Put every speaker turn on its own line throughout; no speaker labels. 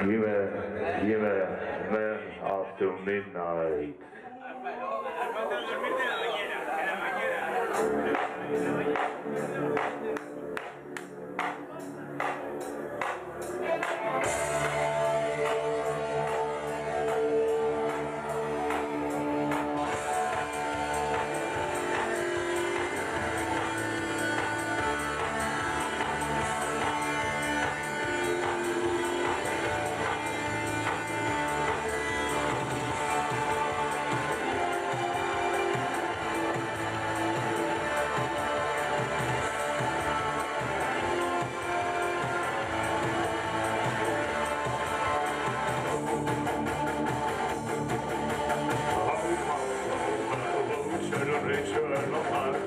give me, give me, man after midnight. Thank you.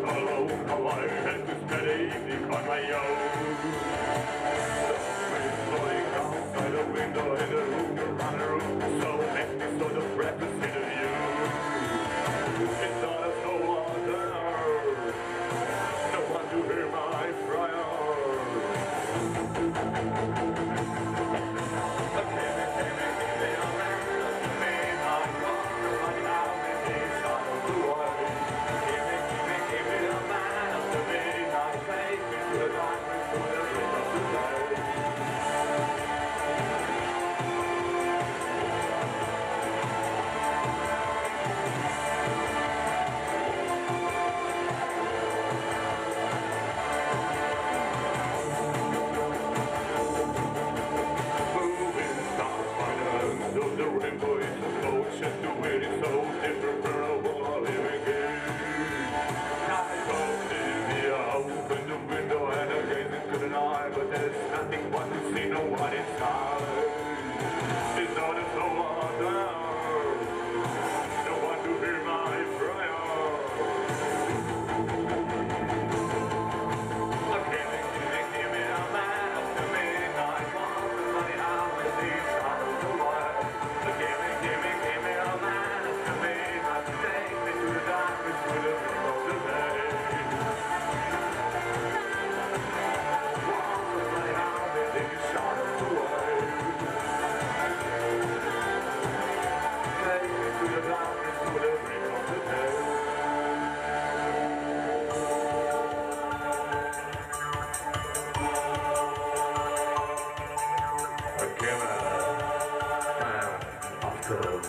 Good.